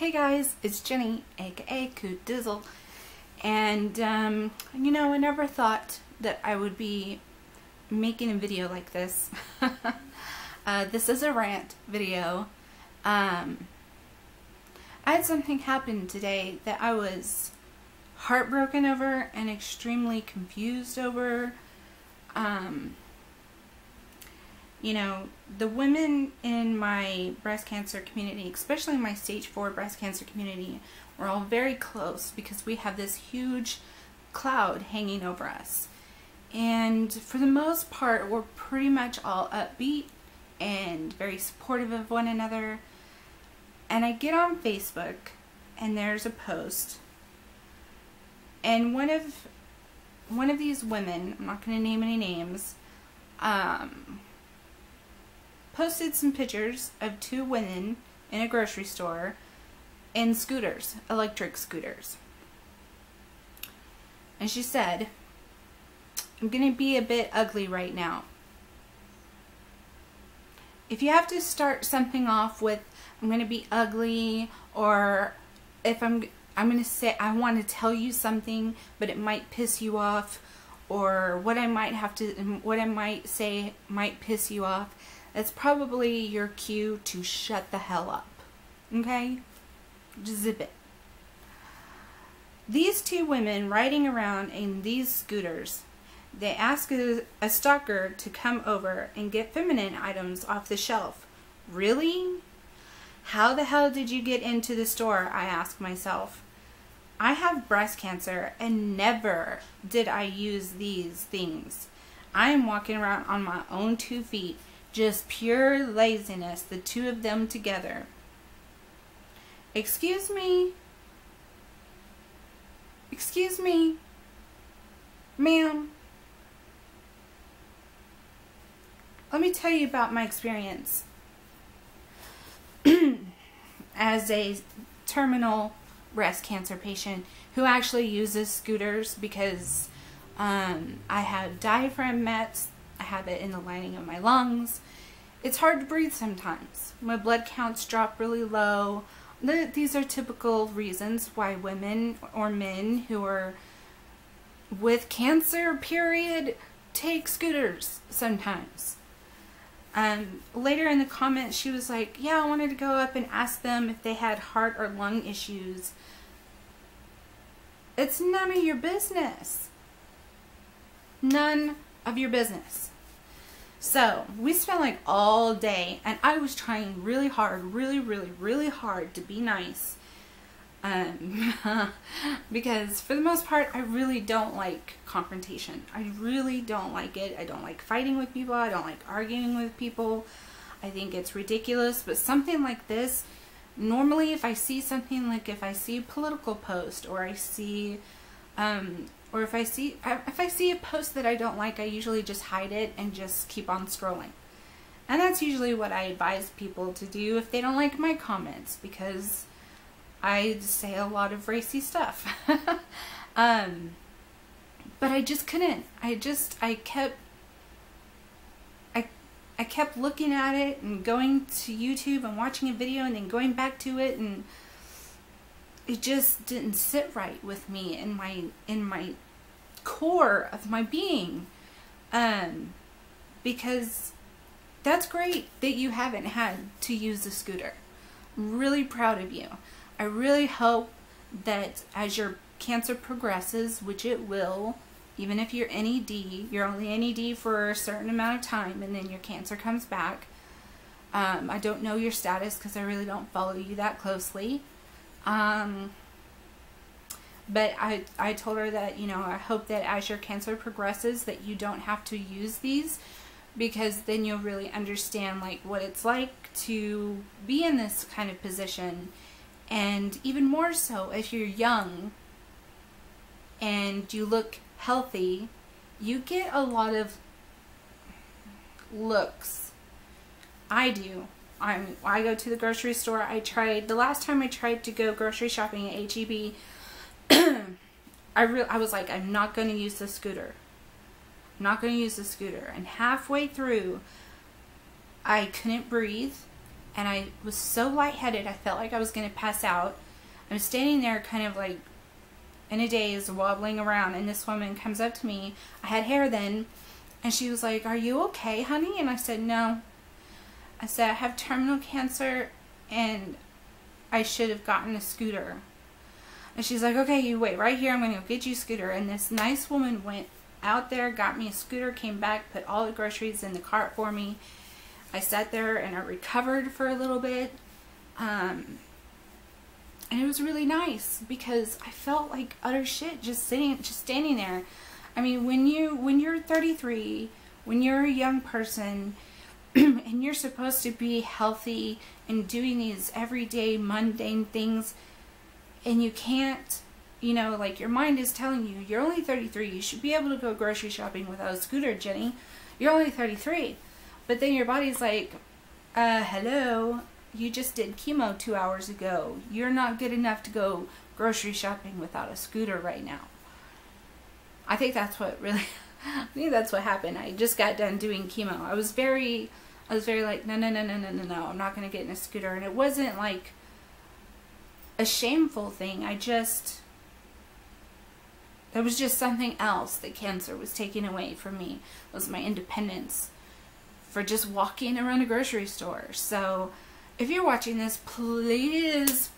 Hey guys, it's Jenny, aka Coop Dizzle, and um, you know, I never thought that I would be making a video like this. uh, this is a rant video. Um, I had something happen today that I was heartbroken over and extremely confused over. Um, you know, the women in my breast cancer community, especially my stage 4 breast cancer community, we're all very close because we have this huge cloud hanging over us. And for the most part, we're pretty much all upbeat and very supportive of one another. And I get on Facebook and there's a post and one of one of these women, I'm not going to name any names, um, posted some pictures of two women in a grocery store in scooters, electric scooters. And she said, I'm going to be a bit ugly right now. If you have to start something off with, I'm going to be ugly, or if I'm, I'm going to say, I want to tell you something, but it might piss you off, or what I might have to, what I might say might piss you off, that's probably your cue to shut the hell up. Okay? Just zip it. These two women riding around in these scooters, they ask a, a stalker to come over and get feminine items off the shelf. Really? How the hell did you get into the store? I ask myself. I have breast cancer and never did I use these things. I am walking around on my own two feet just pure laziness, the two of them together. Excuse me? Excuse me? Ma'am? Let me tell you about my experience as a terminal breast cancer patient who actually uses scooters because um, I have diaphragm mets I have it in the lining of my lungs. It's hard to breathe sometimes. My blood counts drop really low. These are typical reasons why women or men who are with cancer, period, take scooters sometimes. Um, later in the comments, she was like, yeah, I wanted to go up and ask them if they had heart or lung issues. It's none of your business. None of your business. So we spent like all day, and I was trying really hard, really, really, really hard to be nice. Um, because for the most part, I really don't like confrontation. I really don't like it. I don't like fighting with people. I don't like arguing with people. I think it's ridiculous. But something like this, normally if I see something like if I see a political post or I see um, or if I see if I see a post that I don't like, I usually just hide it and just keep on scrolling. And that's usually what I advise people to do if they don't like my comments because I say a lot of racy stuff. um, but I just couldn't. I just I kept I I kept looking at it and going to YouTube and watching a video and then going back to it and it just didn't sit right with me in my in my core of my being. Um because that's great that you haven't had to use a scooter. I'm really proud of you. I really hope that as your cancer progresses which it will even if you're NED you're only NED for a certain amount of time and then your cancer comes back um, I don't know your status because I really don't follow you that closely um, but I, I told her that, you know, I hope that as your cancer progresses that you don't have to use these because then you'll really understand like what it's like to be in this kind of position. And even more so if you're young and you look healthy you get a lot of looks. I do I'm, I go to the grocery store. I tried, the last time I tried to go grocery shopping at HEB, I, I was like, I'm not going to use the scooter. I'm not going to use the scooter. And halfway through, I couldn't breathe. and I was so lightheaded, I felt like I was going to pass out. I'm standing there kind of like in a daze, wobbling around, and this woman comes up to me. I had hair then, and she was like, Are you okay, honey? And I said, No. I said, I have terminal cancer, and I should have gotten a scooter. And she's like, Okay, you wait right here. I'm going to go get you a scooter. And this nice woman went out there, got me a scooter, came back, put all the groceries in the cart for me. I sat there and I recovered for a little bit. Um, and it was really nice because I felt like utter shit just sitting, just standing there. I mean, when you when you're 33, when you're a young person, and you're supposed to be healthy and doing these everyday mundane things, and you can't, you know, like your mind is telling you you're only 33. You should be able to go grocery shopping without a scooter, Jenny. You're only 33, but then your body's like, uh, hello, you just did chemo two hours ago. You're not good enough to go grocery shopping without a scooter right now. I think that's what really, I think that's what happened. I just got done doing chemo. I was very, I was very like, no, no, no, no, no, no, no, I'm not going to get in a scooter. And it wasn't like a shameful thing. I just, there was just something else that cancer was taking away from me, was my independence for just walking around a grocery store. So, if you're watching this, please,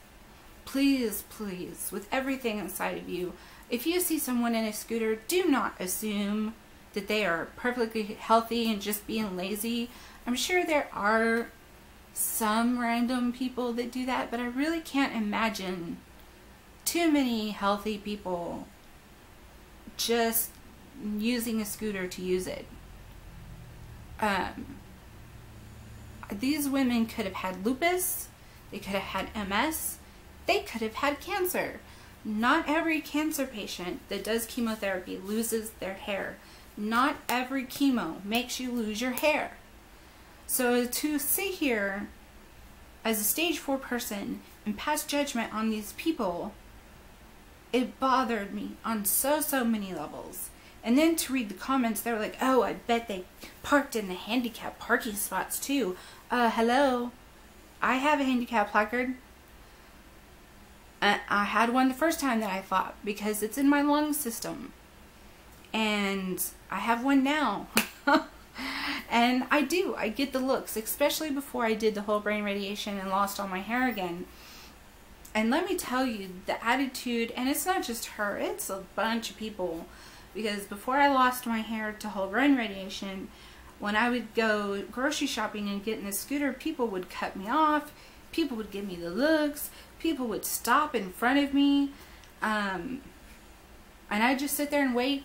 please, please, with everything inside of you, if you see someone in a scooter, do not assume that they are perfectly healthy and just being lazy. I'm sure there are some random people that do that, but I really can't imagine too many healthy people just using a scooter to use it. Um, these women could have had lupus, they could have had MS, they could have had cancer. Not every cancer patient that does chemotherapy loses their hair. Not every chemo makes you lose your hair. So to sit here as a stage 4 person and pass judgment on these people, it bothered me on so, so many levels. And then to read the comments, they were like, oh, I bet they parked in the handicap parking spots too. Uh, hello. I have a handicap placard. I had one the first time that I fought because it's in my lung system. And I have one now. and I do. I get the looks, especially before I did the whole brain radiation and lost all my hair again. And let me tell you, the attitude, and it's not just her, it's a bunch of people. Because before I lost my hair to whole brain radiation, when I would go grocery shopping and get in a scooter, people would cut me off. People would give me the looks. People would stop in front of me. Um, and I'd just sit there and wait.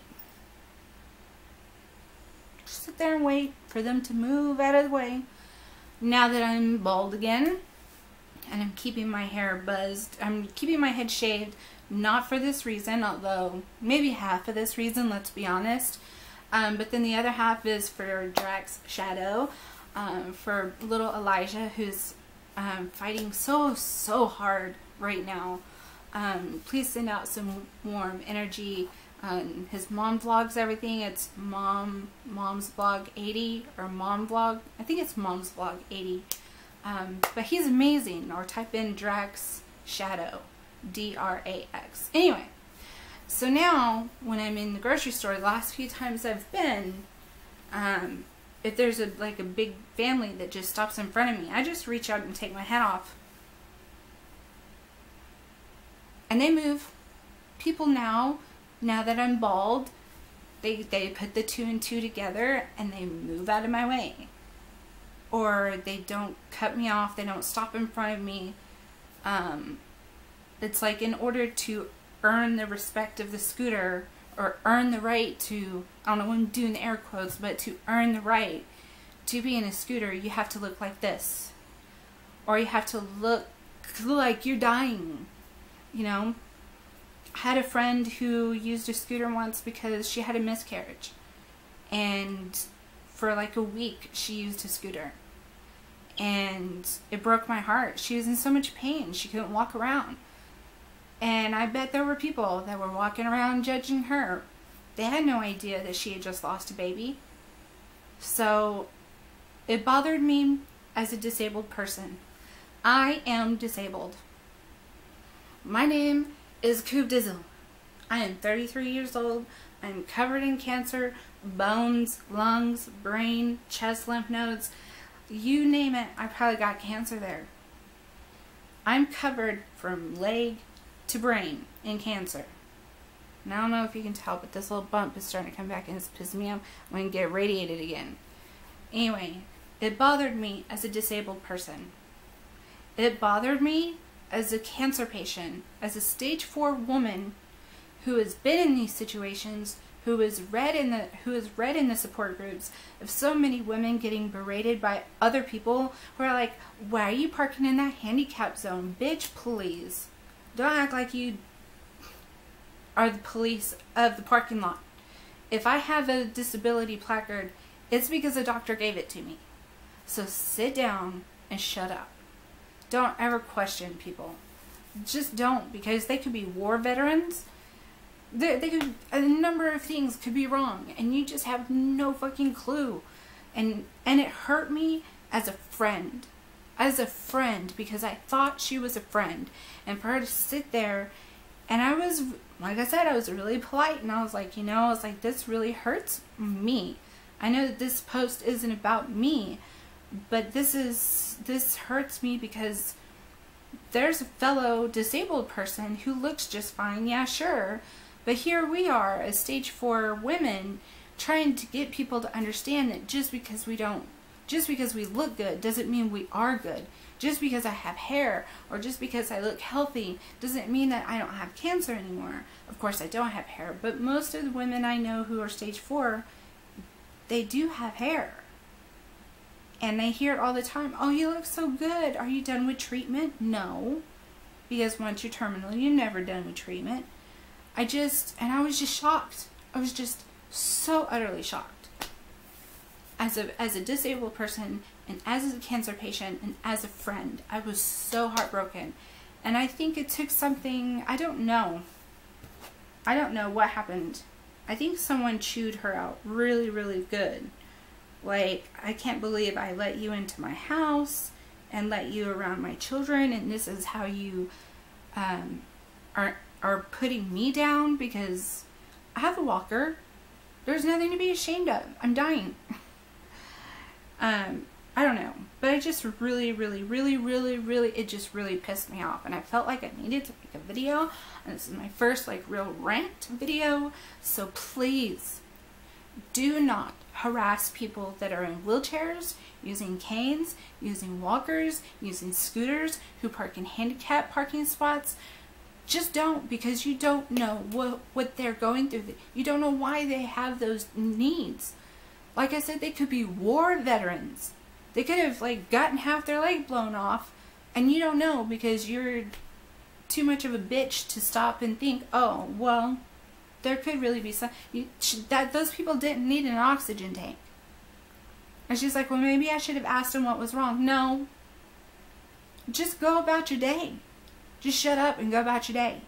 Just sit there and wait for them to move out of the way. Now that I'm bald again, and I'm keeping my hair buzzed, I'm keeping my head shaved, not for this reason, although maybe half of this reason, let's be honest. Um, but then the other half is for Drax Shadow, um, for little Elijah, who's um, fighting so, so hard right now. Um, please send out some warm energy. Um, his mom vlogs everything. It's mom, mom's vlog 80 or mom vlog. I think it's mom's vlog 80. Um, but he's amazing. Or type in Drax Shadow, D-R-A-X. Anyway, so now, when I'm in the grocery store, the last few times I've been, um, if there's a like a big family that just stops in front of me, I just reach out and take my hat off. And they move. People now, now that I'm bald, they, they put the two and two together and they move out of my way. Or they don't cut me off, they don't stop in front of me. Um, it's like in order to earn the respect of the scooter or earn the right to, I don't know, I'm doing the air quotes, but to earn the right to be in a scooter, you have to look like this. Or you have to look like you're dying, you know? I had a friend who used a scooter once because she had a miscarriage. And for like a week, she used a scooter. And it broke my heart. She was in so much pain. She couldn't walk around. And I bet there were people that were walking around judging her. They had no idea that she had just lost a baby. So it bothered me as a disabled person. I am disabled. My name is Coop Dizzle. I am 33 years old. I'm covered in cancer, bones, lungs, brain, chest lymph nodes. You name it, I probably got cancer there. I'm covered from leg to brain in cancer. And I don't know if you can tell, but this little bump is starting to come back and it's pissing me off. I'm going to get radiated again. Anyway, it bothered me as a disabled person. It bothered me as a cancer patient, as a stage 4 woman who has been in these situations, who has read in the who has read in the support groups of so many women getting berated by other people who are like, "Why are you parking in that handicap zone, bitch? Please, don't act like you are the police of the parking lot. If I have a disability placard, it's because a doctor gave it to me. So sit down and shut up. Don't ever question people. Just don't, because they could be war veterans. They, they could, a number of things could be wrong, and you just have no fucking clue. And, and it hurt me as a friend. As a friend, because I thought she was a friend. And for her to sit there, and I was, like I said, I was really polite, and I was like, you know, I was like, this really hurts me. I know that this post isn't about me, but this is this hurts me because there's a fellow disabled person who looks just fine, yeah, sure. But here we are, as stage four women, trying to get people to understand that just because we don't, just because we look good doesn't mean we are good. Just because I have hair or just because I look healthy doesn't mean that I don't have cancer anymore. Of course, I don't have hair, but most of the women I know who are stage four, they do have hair. And they hear it all the time. Oh, you look so good. Are you done with treatment? No. Because once you're terminal, you're never done with treatment. I just, and I was just shocked. I was just so utterly shocked. As a, as a disabled person, and as a cancer patient, and as a friend, I was so heartbroken. And I think it took something, I don't know. I don't know what happened. I think someone chewed her out really, really good like, I can't believe I let you into my house and let you around my children, and this is how you um, are are putting me down because I have a walker. There's nothing to be ashamed of. I'm dying. um, I don't know, but I just really, really, really, really, really, it just really pissed me off, and I felt like I needed to make a video, and this is my first like real rant video. So please, do not harass people that are in wheelchairs, using canes, using walkers, using scooters, who park in handicap parking spots. Just don't because you don't know what, what they're going through. You don't know why they have those needs. Like I said, they could be war veterans. They could have like gotten half their leg blown off and you don't know because you're too much of a bitch to stop and think, oh, well, there could really be some you, that those people didn't need an oxygen tank. And she's like, well, maybe I should have asked him what was wrong. No. Just go about your day. Just shut up and go about your day.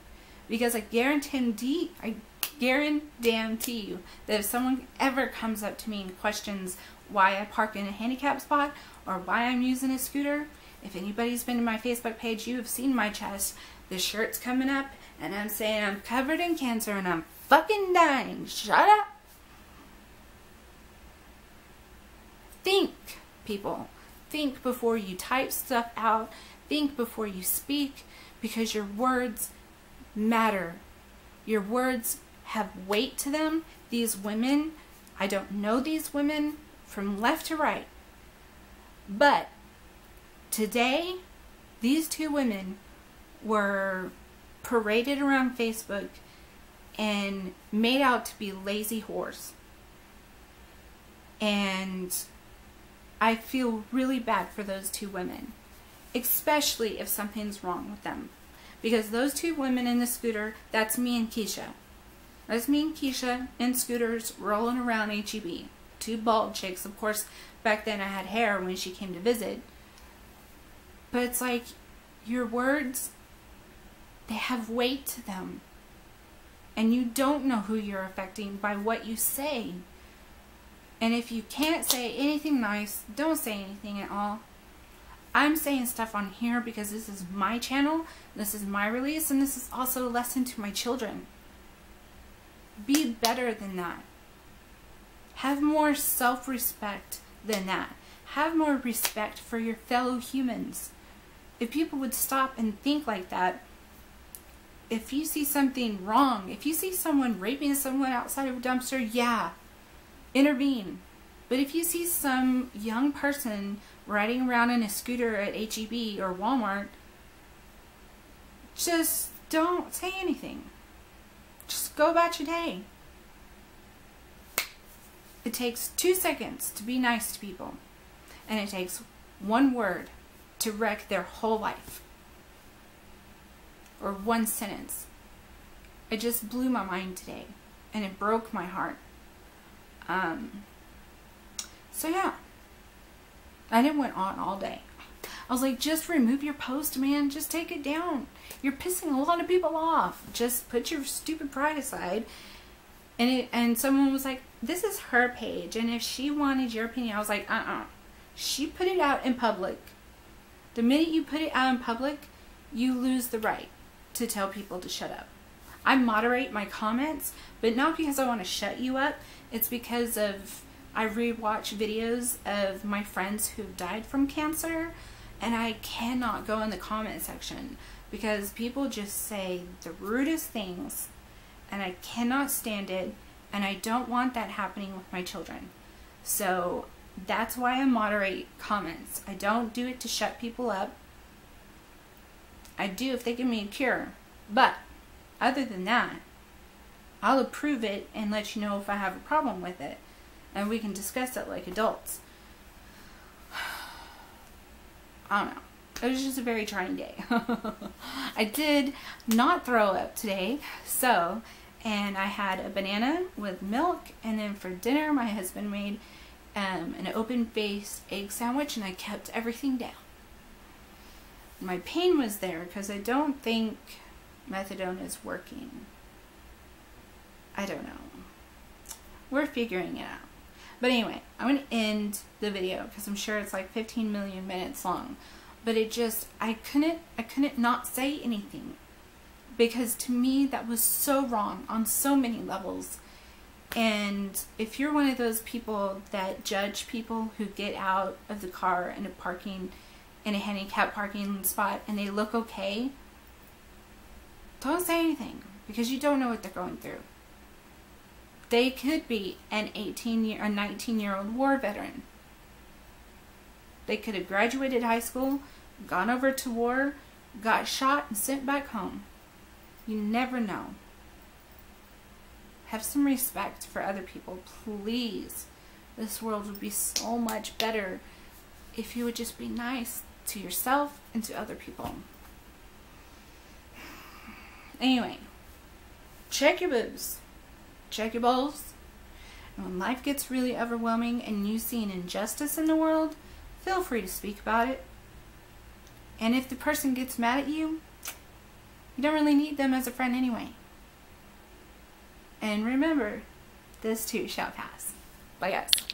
Because I guarantee, I guarantee you that if someone ever comes up to me and questions why I park in a handicap spot or why I'm using a scooter, if anybody's been to my Facebook page, you have seen my chest. The shirt's coming up and I'm saying I'm covered in cancer and I'm fucking dying. Shut up. Think, people. Think before you type stuff out. Think before you speak because your words matter. Your words have weight to them. These women, I don't know these women from left to right. But today, these two women were paraded around Facebook and made out to be lazy whores. And I feel really bad for those two women, especially if something's wrong with them. Because those two women in the scooter, that's me and Keisha. That's me and Keisha in scooters rolling around HEB. Two bald chicks. Of course, back then I had hair when she came to visit. But it's like, your words they have weight to them. And you don't know who you're affecting by what you say. And if you can't say anything nice, don't say anything at all. I'm saying stuff on here because this is my channel, this is my release, and this is also a lesson to my children. Be better than that. Have more self-respect than that. Have more respect for your fellow humans. If people would stop and think like that, if you see something wrong, if you see someone raping someone outside of a dumpster, yeah, intervene. But if you see some young person riding around in a scooter at HEB or Walmart, just don't say anything. Just go about your day. It takes two seconds to be nice to people, and it takes one word to wreck their whole life. Or one sentence. It just blew my mind today, and it broke my heart. Um, so yeah, I didn't went on all day. I was like, just remove your post, man. Just take it down. You're pissing a lot of people off. Just put your stupid pride aside. And it, and someone was like, this is her page, and if she wanted your opinion, I was like, uh-uh. She put it out in public. The minute you put it out in public, you lose the right to tell people to shut up. I moderate my comments, but not because I want to shut you up. It's because of I rewatch videos of my friends who've died from cancer, and I cannot go in the comment section because people just say the rudest things, and I cannot stand it, and I don't want that happening with my children. So that's why I moderate comments. I don't do it to shut people up. I do if they give me a cure. But other than that, I'll approve it and let you know if I have a problem with it. And we can discuss it like adults. I don't know. It was just a very trying day. I did not throw up today, so, and I had a banana with milk, and then for dinner, my husband made um, an open-faced egg sandwich, and I kept everything down. My pain was there because I don't think methadone is working. I don't know. We're figuring it out. But anyway, I'm going to end the video because I'm sure it's like 15 million minutes long. But it just, I couldn't, I couldn't not say anything. Because to me, that was so wrong on so many levels. And if you're one of those people that judge people who get out of the car in a parking, in a handicap parking spot and they look okay, don't say anything because you don't know what they're going through. They could be an 18 year, a 19 year old war veteran. They could have graduated high school, gone over to war, got shot, and sent back home. You never know. Have some respect for other people, please. This world would be so much better if you would just be nice to yourself and to other people. Anyway, check your boobs, check your balls, and when life gets really overwhelming and you see an injustice in the world, feel free to speak about it. And if the person gets mad at you, you don't really need them as a friend anyway. And remember, this too shall pass. Bye guys.